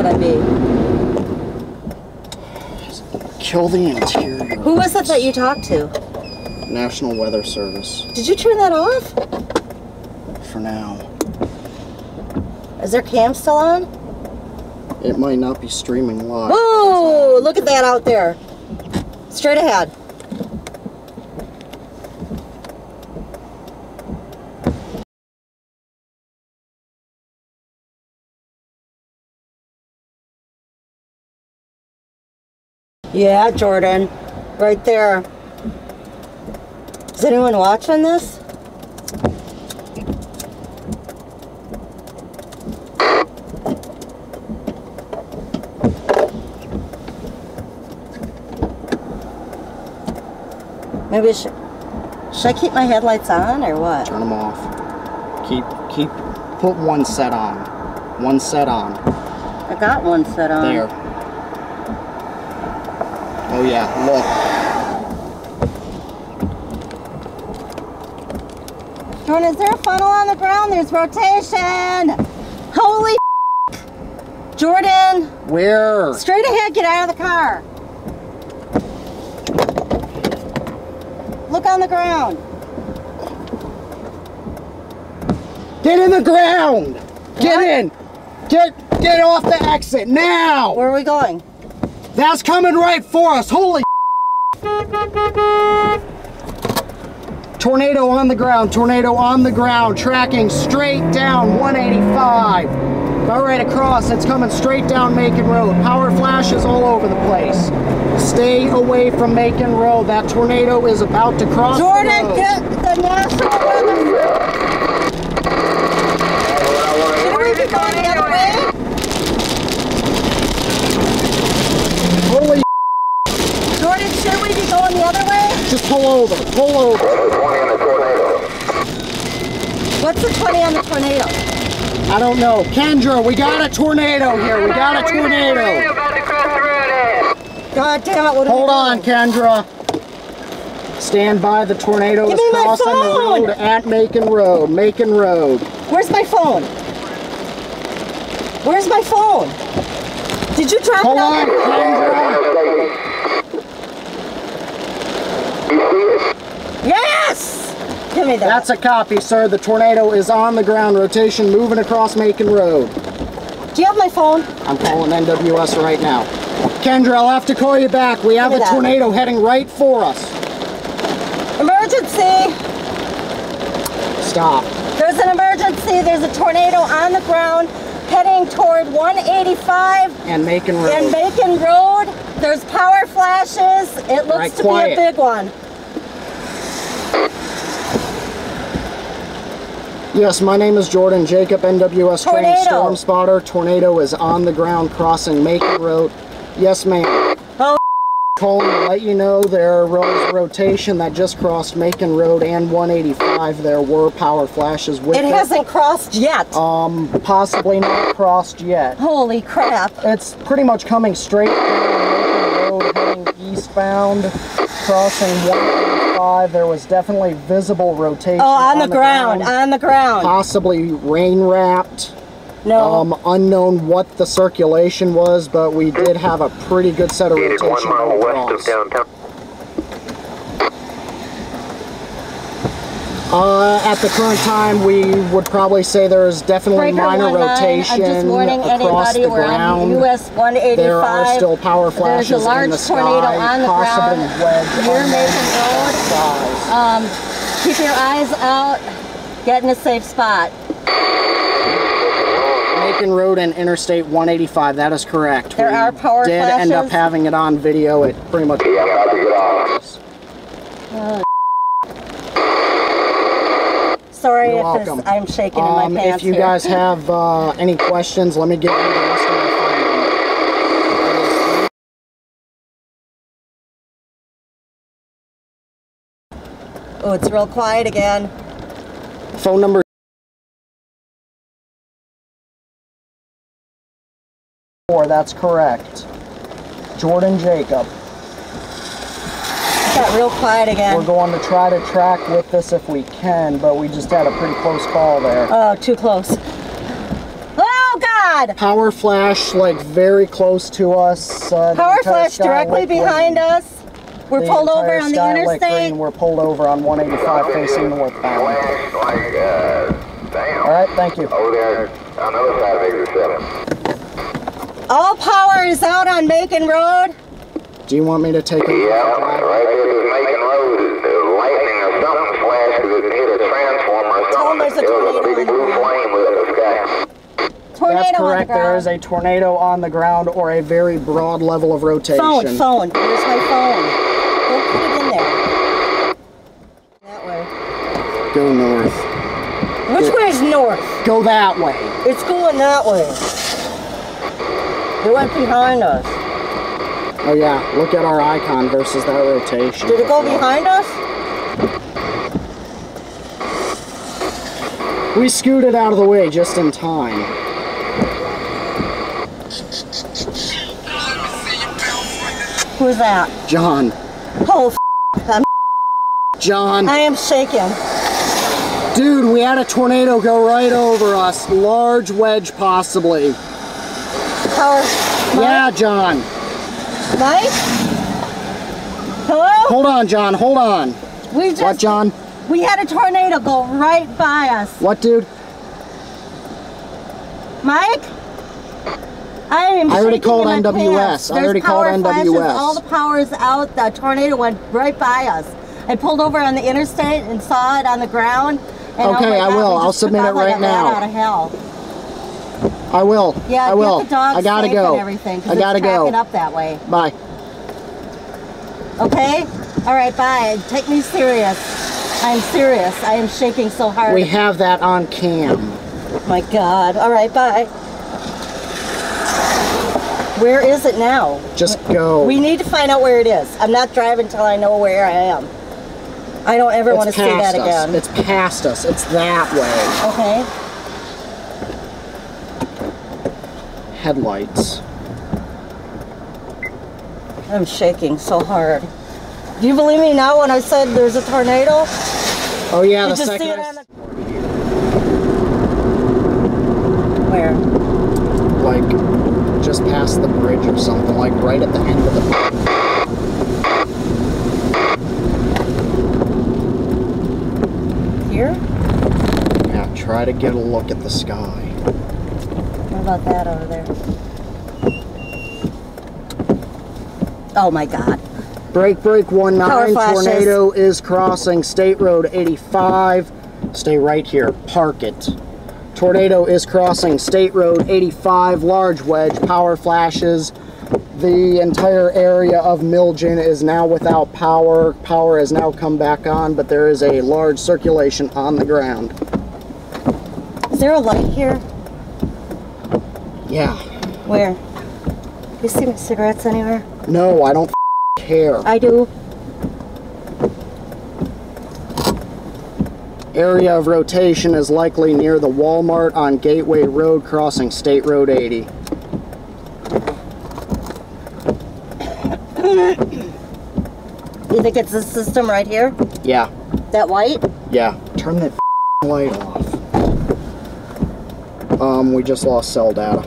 should I be? kill the interior. Who was it that you talked to? National Weather Service Did you turn that off? for now. Is their cam still on? It might not be streaming live. Whoa! Look at that out there. Straight ahead. Yeah, Jordan. Right there. Is anyone watching this? Maybe I should. Should I keep my headlights on or what? Turn them off. Keep, keep, put one set on. One set on. I got one set on. There. Oh yeah, look. Jordan, is there a funnel on the ground? There's rotation. Holy Jordan, Where? straight ahead, get out of the car. Look on the ground. Get in the ground! Get What? in! Get get off the exit now! Where are we going? That's coming right for us! Holy Tornado on the ground, tornado on the ground, tracking straight down 185. About right across, it's coming straight down Macon Road. Power flashes all over the place. Stay away from Macon Road. That tornado is about to cross the Jordan, road. get the national weather. Should we be going the other way? Holy Should we be going the other way? just pull over, pull over. What's the 20 on the tornado? I don't know. Kendra, we got a tornado here. We got a tornado. About to cross the road. God damn it, what Hold on. Kendra. Stand by. The tornado Give is crossing the road at Macon Road. Macon Road. Where's my phone? Where's my phone? Did you drop Hold it on, Kendra. Yes! Give me that. That's a copy, sir. The tornado is on the ground. Rotation moving across Macon Road. Do you have my phone? I'm calling NWS right now. Kendra, I'll have to call you back. We have a that. tornado heading right for us. Emergency! Stop. There's an emergency. There's a tornado on the ground heading toward 185 And Macon Road. and Macon Road. There's power flashes. It looks right, to quiet. be a big one. Yes, my name is Jordan Jacob, NWS trained Tornado. storm spotter. Tornado is on the ground crossing Macon Road. Yes, ma'am. Oh, Calling to let you know there was rotation that just crossed Macon Road and 185. There were power flashes with it hasn't crossed yet. Um, possibly not crossed yet. Holy crap. It's pretty much coming straight down Macon Road, heading eastbound, crossing 185. There was definitely visible rotation. Oh, on, the, ground, on the ground. possibly rain wrapped. No. Um, unknown what the circulation was, but we did have a pretty good set of It is rotation one mile west of downtown. Uh, at the current time, we would probably say there is definitely Breaker minor 19, rotation I'm just warning across anybody the we're ground. on US 185. There are still power There's flashes a large in the tornado sky, on the possibly ground near on that Road. Um, keep your eyes out. Get in a safe spot. Macon Road and Interstate 185. That is correct. There we are power did end up having it on video. It pretty much sorry You're if. I'm shaking um, in my um, pants. If you here. guys have uh, any questions, let me get you the rest of my phone. Oh, it's real quiet again. Phone number. Four, that's correct. Jordan Jacob. It got real quiet again. We're going to try to track with this if we can, but we just had a pretty close call there. Oh, too close. Oh God! Power flash, like very close to us. Uh, Power flash directly behind green. us. We're The pulled over on the interstate. green. We're pulled over on 185 facing northbound. Flash like, uh, damn. All right, thank you. Over there on the other side of exit seven. All power is out on Macon Road. Do you want me to take a Yeah, right here is Macon Road. The lightning or something flashed because it hit a transformer or Tell 'em something. there's a There was a tornado big in the blue ground. flame in the sky. Tornado That's on the correct. There ground. a tornado on the ground or a very broad level of rotation. phone. Phone. Where's my phone? Don't put it in there. That way. Go north. Which way is north? Go that way. It's going that way. It went behind us. Oh yeah, look at our icon versus that rotation. Did it go behind us? We scooted out of the way just in time. Who's that? John. Oh, f- I'm, John. I am shaking. Dude, we had a tornado go right over us. Large wedge, possibly. Yeah, John. Mike? Hello? Hold on, John. Hold on. We just. What, John? We had a tornado go right by us. What, dude? Mike? I am I already called NWS. I already called NWS. All the power is out. The tornado went right by us. I pulled over on the interstate and saw it on the ground. And oh Okay, I will. I'll submit it right now. Out of hell. I will. Yeah, I get will. I gotta go. and everything. I gotta it's go. up that way. Bye. Okay? All right, bye. Take me serious. I'm serious. I am shaking so hard. We have that on cam. My God. All right, bye. Where is it now? Just go. We need to find out where it is. I'm not driving until I know where I am. I don't ever want to see that us. again. It's past us. It's that way. Okay. Headlights. I'm shaking so hard. Do you believe me now when I said there's a tornado? Oh yeah, Did the second. the... Where? like just past the bridge or something, like right at the end of the. Here? Yeah, try to get a look at the sky. About that over there? Oh my God. Break, break, One nine. Tornado is crossing State Road 85. Stay right here. Park it. Tornado is crossing State Road 85. Large wedge. Power flashes. The entire area of Milgen is now without power. Power has now come back on, but there is a large circulation on the ground. Is there a light here? Yeah. Where? You see my cigarettes anywhere? No, I don't care. I do. Area of rotation is likely near the Walmart on Gateway Road crossing State Road 80. You think it's this system right here? Yeah, That white? yeah. Turn that light off. Um, we just lost cell data.